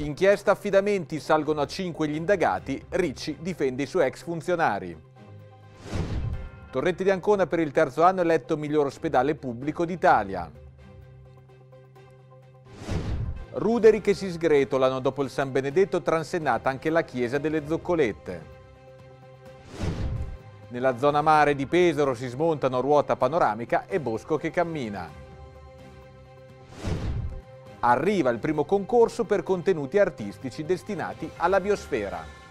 Inchiesta affidamenti salgono a 5 gli indagati, Ricci difende i suoi ex funzionari. Torrente di Ancona per il terzo anno eletto miglior ospedale pubblico d'Italia. Ruderi che si sgretolano dopo il San Benedetto transennata anche la chiesa delle Zoccolette. Nella zona mare di Pesaro si smontano ruota panoramica e bosco che cammina. Arriva il primo concorso per contenuti artistici destinati alla biosfera.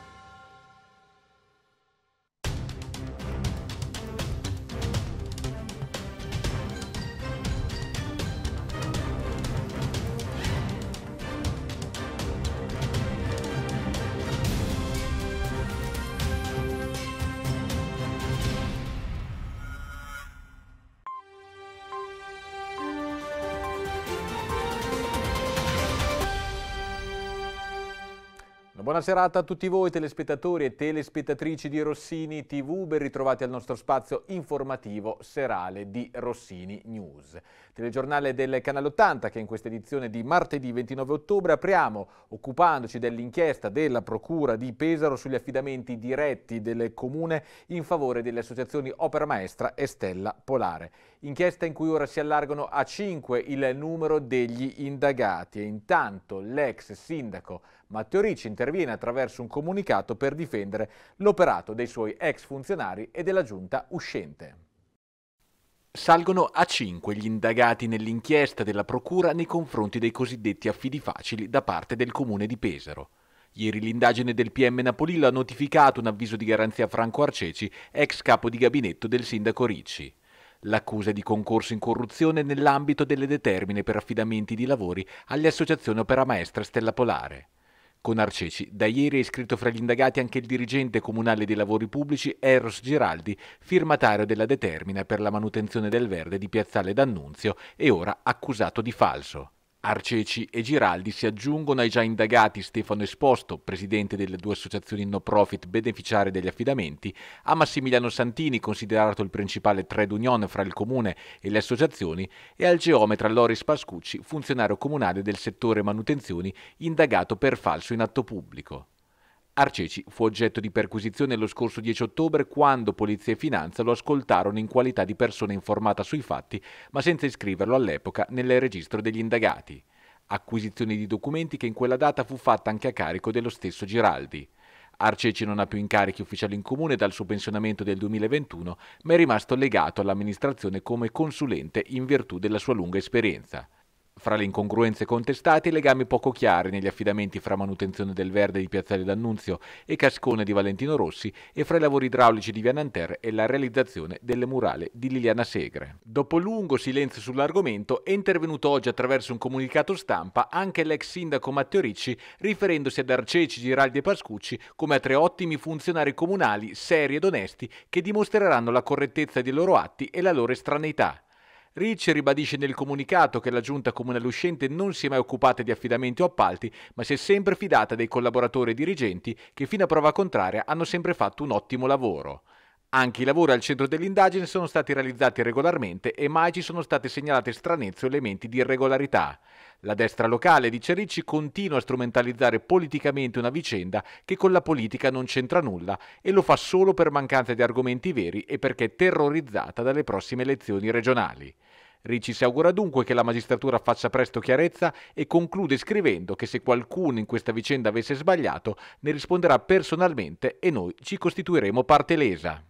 Buona serata a tutti voi telespettatori e telespettatrici di Rossini TV, ben ritrovati al nostro spazio informativo serale di Rossini News. Telegiornale del Canale 80 che in questa edizione di martedì 29 ottobre apriamo occupandoci dell'inchiesta della Procura di Pesaro sugli affidamenti diretti del Comune in favore delle associazioni Opera Maestra e Stella Polare. Inchiesta in cui ora si allargano a 5 il numero degli indagati e intanto l'ex sindaco Matteo Ricci interviene attraverso un comunicato per difendere l'operato dei suoi ex funzionari e della giunta uscente. Salgono a 5 gli indagati nell'inchiesta della Procura nei confronti dei cosiddetti affidi facili da parte del comune di Pesaro. Ieri l'indagine del PM Napolillo ha notificato un avviso di garanzia a Franco Arceci, ex capo di gabinetto del sindaco Ricci. L'accusa di concorso in corruzione nell'ambito delle determine per affidamenti di lavori alle associazioni Opera Maestra Stella Polare. Con Arceci, da ieri è iscritto fra gli indagati anche il dirigente comunale dei lavori pubblici Eros Giraldi, firmatario della determina per la manutenzione del verde di Piazzale d'Annunzio e ora accusato di falso. Arceci e Giraldi si aggiungono ai già indagati Stefano Esposto, presidente delle due associazioni no profit beneficiarie degli affidamenti, a Massimiliano Santini, considerato il principale trade union fra il comune e le associazioni, e al geometra Loris Pascucci, funzionario comunale del settore manutenzioni, indagato per falso in atto pubblico. Arceci fu oggetto di perquisizione lo scorso 10 ottobre quando Polizia e Finanza lo ascoltarono in qualità di persona informata sui fatti, ma senza iscriverlo all'epoca nel registro degli indagati. Acquisizione di documenti che in quella data fu fatta anche a carico dello stesso Giraldi. Arceci non ha più incarichi ufficiali in comune dal suo pensionamento del 2021, ma è rimasto legato all'amministrazione come consulente in virtù della sua lunga esperienza. Fra le incongruenze contestate, i legami poco chiari negli affidamenti fra manutenzione del Verde di Piazzale d'Annunzio e Cascone di Valentino Rossi e fra i lavori idraulici di Via Nanterre e la realizzazione delle murale di Liliana Segre. Dopo lungo silenzio sull'argomento, è intervenuto oggi attraverso un comunicato stampa anche l'ex sindaco Matteo Ricci, riferendosi ad Arceci, Giraldi e Pascucci come a tre ottimi funzionari comunali seri ed onesti che dimostreranno la correttezza dei loro atti e la loro estraneità. Ricci ribadisce nel comunicato che la giunta comunale uscente non si è mai occupata di affidamenti o appalti, ma si è sempre fidata dei collaboratori e dirigenti che fino a prova contraria hanno sempre fatto un ottimo lavoro. Anche i lavori al centro dell'indagine sono stati realizzati regolarmente e mai ci sono state segnalate stranezze o elementi di irregolarità. La destra locale, dice Ricci, continua a strumentalizzare politicamente una vicenda che con la politica non c'entra nulla e lo fa solo per mancanza di argomenti veri e perché è terrorizzata dalle prossime elezioni regionali. Ricci si augura dunque che la magistratura faccia presto chiarezza e conclude scrivendo che se qualcuno in questa vicenda avesse sbagliato ne risponderà personalmente e noi ci costituiremo parte lesa.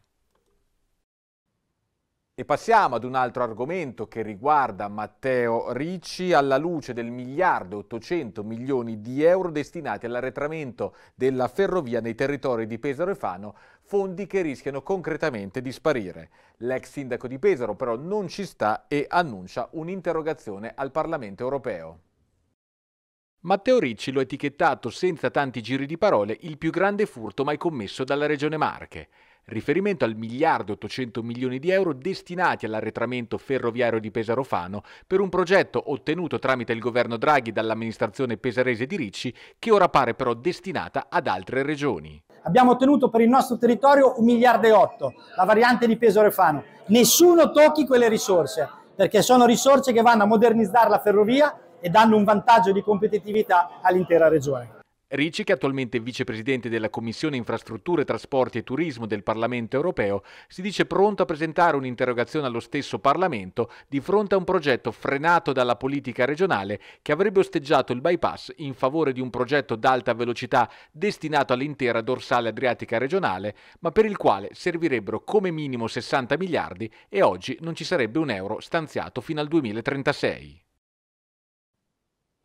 E passiamo ad un altro argomento che riguarda Matteo Ricci alla luce del miliardo e 800 milioni di euro destinati all'arretramento della ferrovia nei territori di Pesaro e Fano, fondi che rischiano concretamente di sparire. L'ex sindaco di Pesaro però non ci sta e annuncia un'interrogazione al Parlamento europeo. Matteo Ricci lo ha etichettato senza tanti giri di parole il più grande furto mai commesso dalla regione Marche riferimento al miliardo e 800 milioni di euro destinati all'arretramento ferroviario di Pesaro-Fano per un progetto ottenuto tramite il governo Draghi dall'amministrazione pesarese di Ricci che ora pare però destinata ad altre regioni. Abbiamo ottenuto per il nostro territorio un miliardo e otto, la variante di Pesaro-Fano. Nessuno tocchi quelle risorse perché sono risorse che vanno a modernizzare la ferrovia e danno un vantaggio di competitività all'intera regione. Ricci, che è attualmente vicepresidente della Commissione Infrastrutture, Trasporti e Turismo del Parlamento europeo, si dice pronto a presentare un'interrogazione allo stesso Parlamento di fronte a un progetto frenato dalla politica regionale che avrebbe osteggiato il bypass in favore di un progetto ad alta velocità destinato all'intera dorsale adriatica regionale, ma per il quale servirebbero come minimo 60 miliardi e oggi non ci sarebbe un euro stanziato fino al 2036.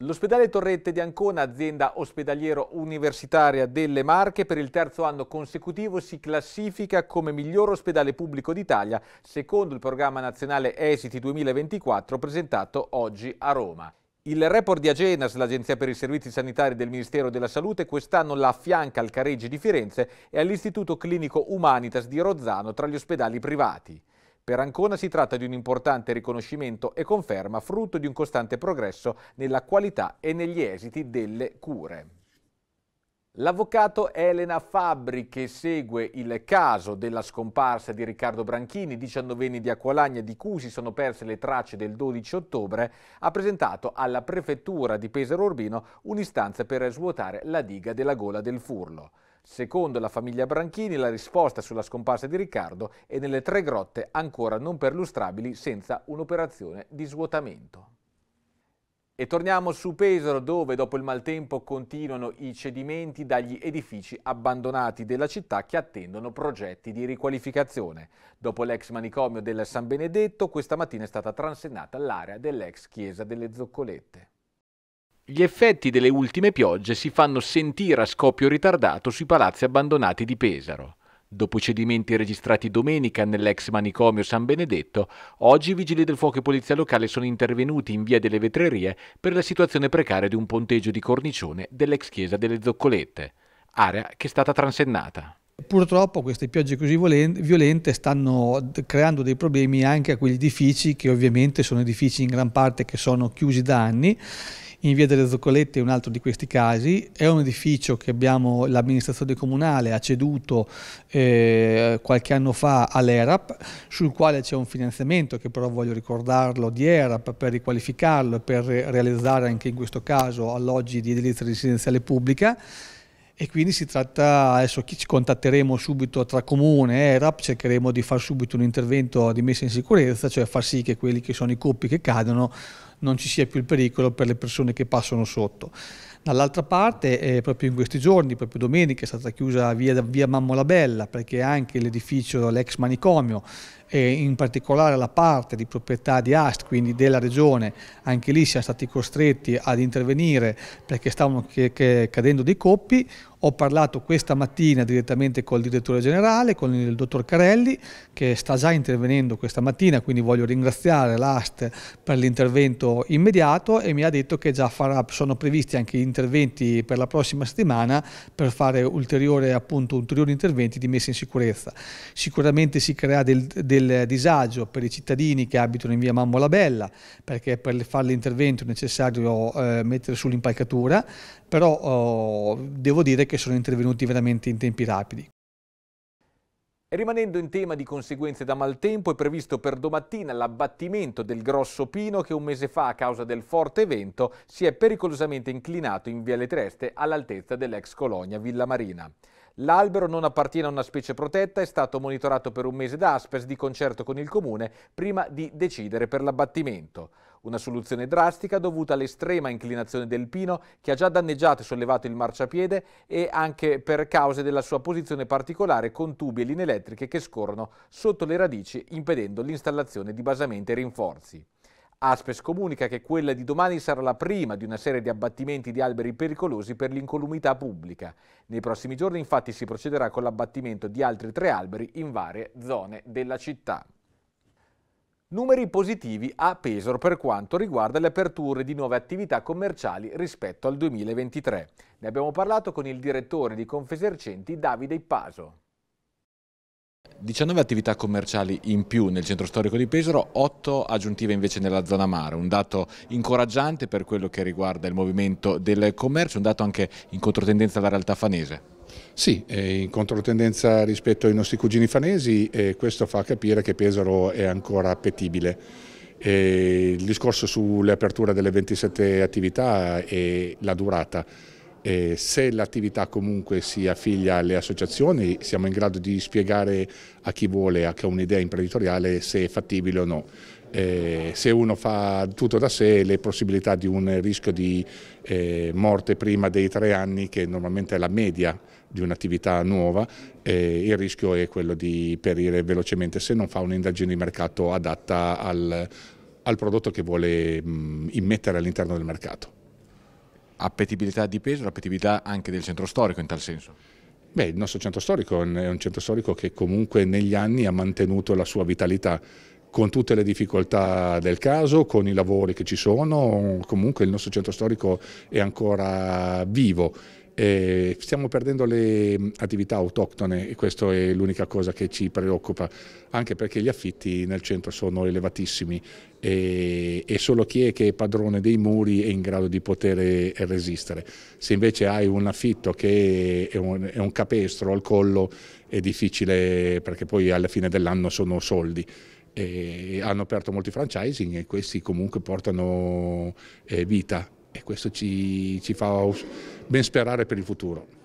L'ospedale Torrette di Ancona, azienda ospedaliero universitaria delle Marche, per il terzo anno consecutivo si classifica come miglior ospedale pubblico d'Italia, secondo il programma nazionale Esiti 2024 presentato oggi a Roma. Il report di Agenas, l'Agenzia per i Servizi Sanitari del Ministero della Salute, quest'anno la affianca al Careggi di Firenze e all'Istituto Clinico Humanitas di Rozzano tra gli ospedali privati. Per Ancona si tratta di un importante riconoscimento e conferma frutto di un costante progresso nella qualità e negli esiti delle cure. L'avvocato Elena Fabbri, che segue il caso della scomparsa di Riccardo Branchini, 19 di Acqualagna, di cui si sono perse le tracce del 12 ottobre, ha presentato alla prefettura di Pesaro Urbino un'istanza per svuotare la diga della gola del Furlo. Secondo la famiglia Branchini la risposta sulla scomparsa di Riccardo è nelle tre grotte ancora non perlustrabili senza un'operazione di svuotamento. E torniamo su Pesaro dove dopo il maltempo continuano i cedimenti dagli edifici abbandonati della città che attendono progetti di riqualificazione. Dopo l'ex manicomio del San Benedetto, questa mattina è stata transennata l'area dell'ex chiesa delle Zoccolette. Gli effetti delle ultime piogge si fanno sentire a scoppio ritardato sui palazzi abbandonati di Pesaro. Dopo i cedimenti registrati domenica nell'ex manicomio San Benedetto, oggi i vigili del fuoco e polizia locale sono intervenuti in via delle Vetrerie per la situazione precaria di un ponteggio di cornicione dell'ex chiesa delle Zoccolette, area che è stata transennata. Purtroppo queste piogge così violente stanno creando dei problemi anche a quegli edifici che ovviamente sono edifici in gran parte che sono chiusi da anni in via delle Zoccolette è un altro di questi casi, è un edificio che abbiamo, l'amministrazione comunale ha ceduto eh, qualche anno fa all'ERAP, sul quale c'è un finanziamento che però voglio ricordarlo di ERAP per riqualificarlo e per realizzare anche in questo caso alloggi di edilizia residenziale pubblica. E quindi si tratta, adesso ci contatteremo subito tra comune e ERAP, cercheremo di fare subito un intervento di messa in sicurezza, cioè far sì che quelli che sono i coppi che cadono non ci sia più il pericolo per le persone che passano sotto. Dall'altra parte, eh, proprio in questi giorni, proprio domenica, è stata chiusa via, via Mammola Bella perché anche l'edificio, l'ex manicomio, in particolare la parte di proprietà di Ast, quindi della regione, anche lì siamo stati costretti ad intervenire perché stavano cadendo dei coppi. Ho parlato questa mattina direttamente col direttore generale, con il dottor Carelli, che sta già intervenendo questa mattina, quindi voglio ringraziare l'AST per l'intervento immediato e mi ha detto che già farà, sono previsti anche interventi per la prossima settimana per fare ulteriori interventi di messa in sicurezza. Sicuramente si crea del, del del disagio per i cittadini che abitano in via Mammola Bella, perché per fare l'intervento è necessario eh, mettere sull'impalcatura, però oh, devo dire che sono intervenuti veramente in tempi rapidi. Rimanendo in tema di conseguenze da maltempo, è previsto per domattina l'abbattimento del grosso pino che un mese fa, a causa del forte vento, si è pericolosamente inclinato in Viale Treste all'altezza dell'ex colonia Villa Marina. L'albero non appartiene a una specie protetta, è stato monitorato per un mese da Aspes di concerto con il comune prima di decidere per l'abbattimento. Una soluzione drastica dovuta all'estrema inclinazione del pino che ha già danneggiato e sollevato il marciapiede e anche per cause della sua posizione particolare con tubi e linee elettriche che scorrono sotto le radici impedendo l'installazione di basamenti e rinforzi. Aspes comunica che quella di domani sarà la prima di una serie di abbattimenti di alberi pericolosi per l'incolumità pubblica. Nei prossimi giorni infatti si procederà con l'abbattimento di altri tre alberi in varie zone della città. Numeri positivi a Pesaro per quanto riguarda le aperture di nuove attività commerciali rispetto al 2023. Ne abbiamo parlato con il direttore di Confesercenti Davide Ippaso. 19 attività commerciali in più nel centro storico di Pesaro, 8 aggiuntive invece nella zona mare, un dato incoraggiante per quello che riguarda il movimento del commercio, un dato anche in controtendenza alla realtà fanese. Sì, in controtendenza rispetto ai nostri cugini fanesi e questo fa capire che Pesaro è ancora appetibile E il discorso sulle aperture delle 27 attività e la durata. E se l'attività comunque si affiglia alle associazioni siamo in grado di spiegare a chi vuole, a chi ha un'idea imprenditoriale se è fattibile o no. Eh, se uno fa tutto da sé le possibilità di un rischio di eh, morte prima dei tre anni che normalmente è la media di un'attività nuova, eh, il rischio è quello di perire velocemente se non fa un'indagine di mercato adatta al, al prodotto che vuole mh, immettere all'interno del mercato. Appetibilità di peso, appetibilità anche del centro storico in tal senso? Beh, il nostro centro storico è un centro storico che comunque negli anni ha mantenuto la sua vitalità con tutte le difficoltà del caso, con i lavori che ci sono, comunque il nostro centro storico è ancora vivo. E stiamo perdendo le attività autoctone e questa è l'unica cosa che ci preoccupa, anche perché gli affitti nel centro sono elevatissimi e, e, solo chi è che è padrone dei muri è in grado di poter resistere. Se invece hai un affitto che è un, è un capestro al collo è difficile perché poi alla fine dell'anno sono soldi e hanno aperto molti franchising e questi comunque portano eh, vita e questo ci, ci fa ben sperare per il futuro.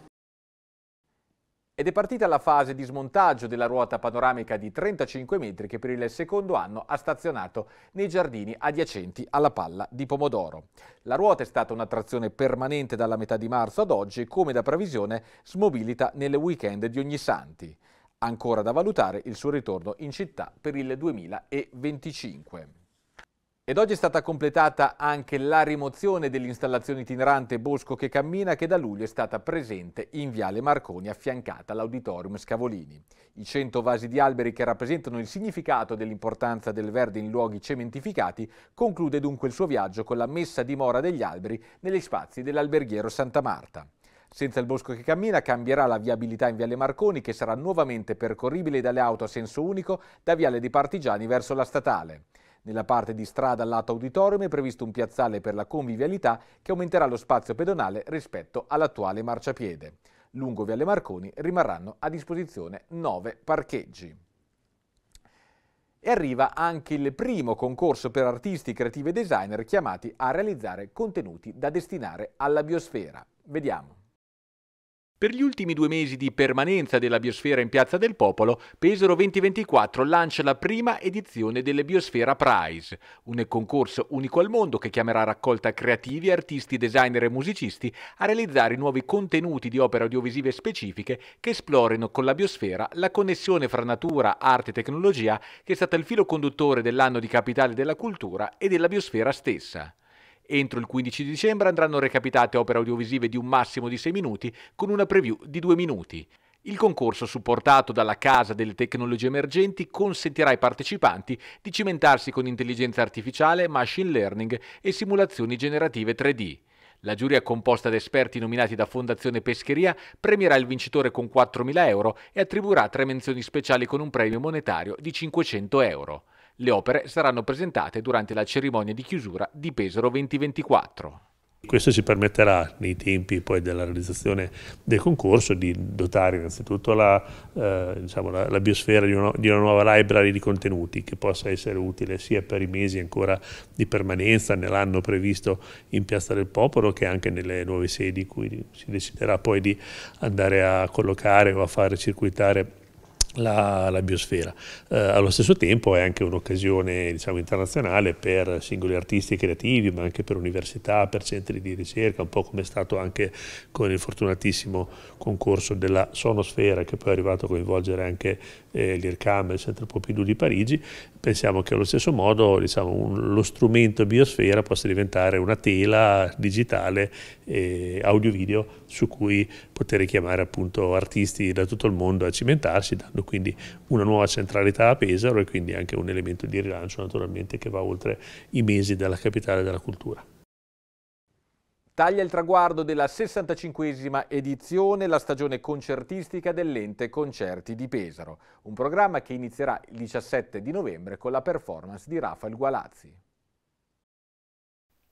Ed è partita la fase di smontaggio della ruota panoramica di 35 metri che per il secondo anno ha stazionato nei giardini adiacenti alla palla di Pomodoro. La ruota è stata un'attrazione permanente dalla metà di marzo ad oggi e come da previsione smobilita nelle weekend di ogni santi. Ancora da valutare il suo ritorno in città per il 2025. Ed oggi è stata completata anche la rimozione dell'installazione itinerante Bosco che cammina che da luglio è stata presente in Viale Marconi affiancata all'Auditorium Scavolini. I 100 vasi di alberi che rappresentano il significato dell'importanza del verde in luoghi cementificati conclude dunque il suo viaggio con la messa a dimora degli alberi negli spazi dell'alberghiero Santa Marta. Senza il bosco che cammina cambierà la viabilità in Viale Marconi che sarà nuovamente percorribile dalle auto a senso unico da Viale dei Partigiani verso la statale. Nella parte di strada al lato auditorium è previsto un piazzale per la convivialità che aumenterà lo spazio pedonale rispetto all'attuale marciapiede. Lungo Viale Marconi rimarranno a disposizione nove parcheggi. E arriva anche il primo concorso per artisti, creativi e designer chiamati a realizzare contenuti da destinare alla biosfera. Vediamo. Per gli ultimi due mesi di permanenza della Biosfera in Piazza del Popolo, Pesaro 2024 lancia la prima edizione delle Biosfera Prize, un concorso unico al mondo che chiamerà raccolta creativi, artisti, designer e musicisti a realizzare nuovi contenuti di opere audiovisive specifiche che esplorino con la biosfera la connessione fra natura, arte e tecnologia che è stata il filo conduttore dell'anno di Capitale della Cultura e della biosfera stessa. Entro il 15 dicembre andranno recapitate opere audiovisive di un massimo di 6 minuti con una preview di 2 minuti. Il concorso, supportato dalla Casa delle Tecnologie Emergenti, consentirà ai partecipanti di cimentarsi con intelligenza artificiale, machine learning e simulazioni generative 3D. La giuria, composta da esperti nominati da Fondazione Pescheria, premierà il vincitore con 4.000 euro e attribuirà tre menzioni speciali con un premio monetario di 500 euro. Le opere saranno presentate durante la cerimonia di chiusura di Pesaro 2024. Questo ci permetterà nei tempi poi della realizzazione del concorso di dotare innanzitutto la, eh, diciamo, la, la biosfera di una, di una, nuova library di contenuti che possa essere utile sia per i mesi ancora di permanenza nell'anno previsto in Piazza del Popolo che anche nelle nuove sedi cui si deciderà poi di andare a collocare o a fare circuitare la, la biosfera. Eh, allo stesso tempo è anche un'occasione diciamo, internazionale per singoli artisti creativi, ma anche per università, per centri di ricerca, un po' come è stato anche con il fortunatissimo concorso della Sonosfera, che poi è arrivato a coinvolgere anche eh, l'IRCAM, il Centro Pompidou di Parigi. Pensiamo che allo stesso modo diciamo, un, lo strumento biosfera possa diventare una tela digitale eh, audio-video su cui poter richiamare appunto artisti da tutto il mondo a cimentarsi, dando quindi una nuova centralità a Pesaro e quindi anche un elemento di rilancio naturalmente che va oltre i mesi della capitale della cultura. Taglia il traguardo della 65esima edizione la stagione concertistica dell'Ente Concerti di Pesaro, un programma che inizierà il 17 di novembre con la performance di Rafael Gualazzi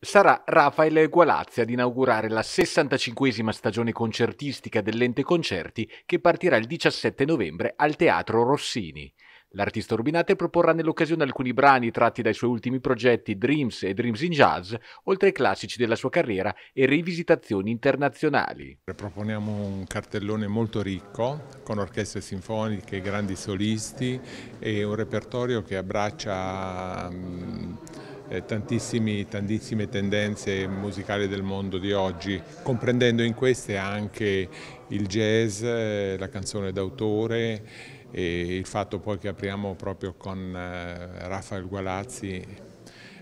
sarà Rafael Gualazzi ad inaugurare la 65esima stagione concertistica dell'Ente Concerti che partirà il 17 novembre al Teatro Rossini. L'artista Rubinate proporrà nell'occasione alcuni brani tratti dai suoi ultimi progetti Dreams e Dreams in Jazz, oltre ai classici della sua carriera e rivisitazioni internazionali. Proponiamo un cartellone molto ricco, con orchestre sinfoniche, grandi solisti e un repertorio che abbraccia eh, tantissime tendenze musicali del mondo di oggi, comprendendo in queste anche il jazz, eh, la canzone d'autore e il fatto poi che apriamo proprio con eh, Raffaele Gualazzi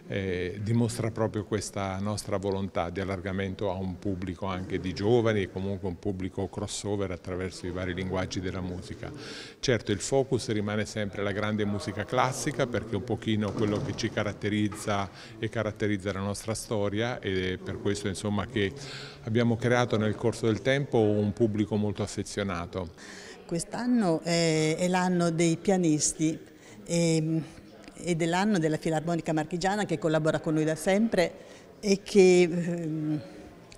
eh, dimostra proprio questa nostra volontà di allargamento a un pubblico anche di giovani e comunque un pubblico crossover attraverso i vari linguaggi della musica. Certo il focus rimane sempre la grande musica classica perché è un pochino quello che ci caratterizza e caratterizza la nostra storia ed è per questo insomma che abbiamo creato nel corso del tempo un pubblico molto affezionato. Quest'anno è, è l'anno dei pianisti. E e dell'anno della Filarmonica Marchigiana che collabora con noi da sempre e che ehm,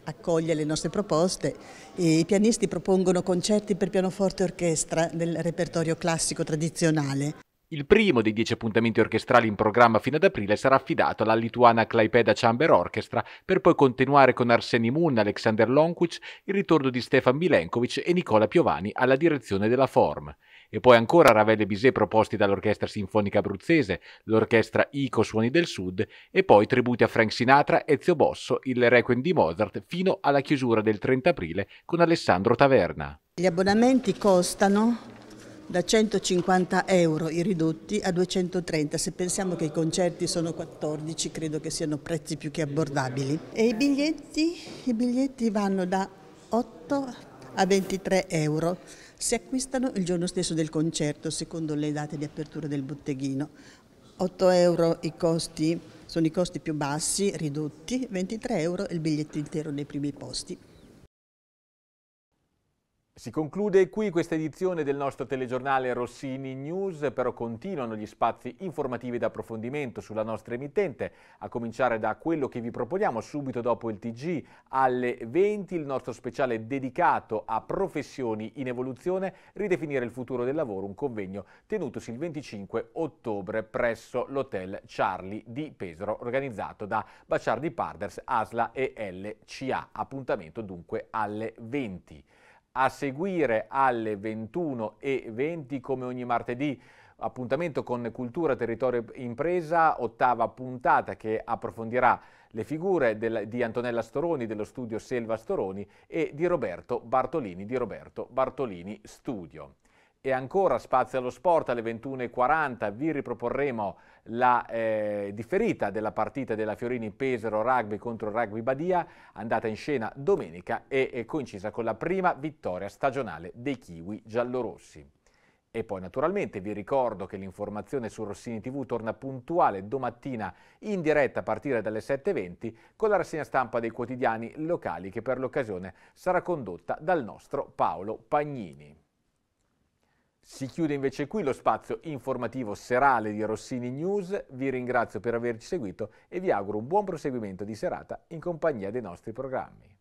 accoglie le nostre proposte. E I pianisti propongono concerti per pianoforte e orchestra del repertorio classico tradizionale. Il primo dei dieci appuntamenti orchestrali in programma fino ad aprile sarà affidato alla lituana Klaipeda Chamber Orchestra per poi continuare con Arseni Moon, Alexander Lonkwitz, il ritorno di Stefan Milenkovic e Nicola Piovani alla direzione della Form e poi ancora Ravel e Bizet proposti dall'Orchestra Sinfonica Abruzzese, l'Orchestra Ico Suoni del Sud e poi tributi a Frank Sinatra, Ezio Bosso, il Requiem di Mozart fino alla chiusura del 30 aprile con Alessandro Taverna. Gli abbonamenti costano da 150 euro i ridotti a 230, se pensiamo che i concerti sono 14 credo che siano prezzi più che abbordabili. E i biglietti, i biglietti vanno da 8 a 23 euro si acquistano il giorno stesso del concerto secondo le date di apertura del botteghino. 8 euro i costi, sono i costi più bassi, ridotti, 23 euro il biglietto intero nei primi posti. Si conclude qui questa edizione del nostro telegiornale Rossini News, però continuano gli spazi informativi d'approfondimento sulla nostra emittente, a cominciare da quello che vi proponiamo subito dopo il TG alle 20, il nostro speciale dedicato a professioni in evoluzione, ridefinire il futuro del lavoro, un convegno tenutosi il 25 ottobre presso l'Hotel Charlie di Pesaro, organizzato da Baciardi Partners, ASLA e LCA. Appuntamento dunque alle 20 a seguire alle 21.20 come ogni martedì appuntamento con Cultura, Territorio e Impresa, ottava puntata che approfondirà le figure del, di Antonella Storoni dello studio Selva Storoni e di Roberto Bartolini di Roberto Bartolini Studio. E ancora spazio allo sport alle 21.40 vi riproporremo la eh, differita della partita della Fiorini Pesaro Rugby contro Rugby Badia, andata in scena domenica e, coincisa con la prima vittoria stagionale dei Kiwi giallorossi. E poi naturalmente vi ricordo che l'informazione su Rossini TV torna puntuale domattina in diretta a partire dalle 7.20 con la rassegna stampa dei quotidiani locali che per l'occasione sarà condotta dal nostro Paolo Pagnini. Si chiude invece qui lo spazio informativo serale di Rossini News. Vi ringrazio per averci seguito e vi auguro un buon proseguimento di serata in compagnia dei nostri programmi.